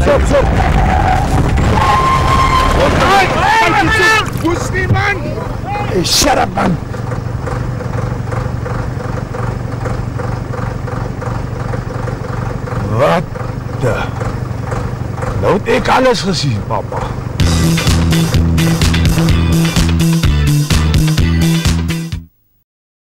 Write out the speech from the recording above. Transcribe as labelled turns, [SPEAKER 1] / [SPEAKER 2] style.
[SPEAKER 1] stop, stop, stop. Hey, man. Hey, shut up, man. Wat de... Nou, ik alles gezien, papa.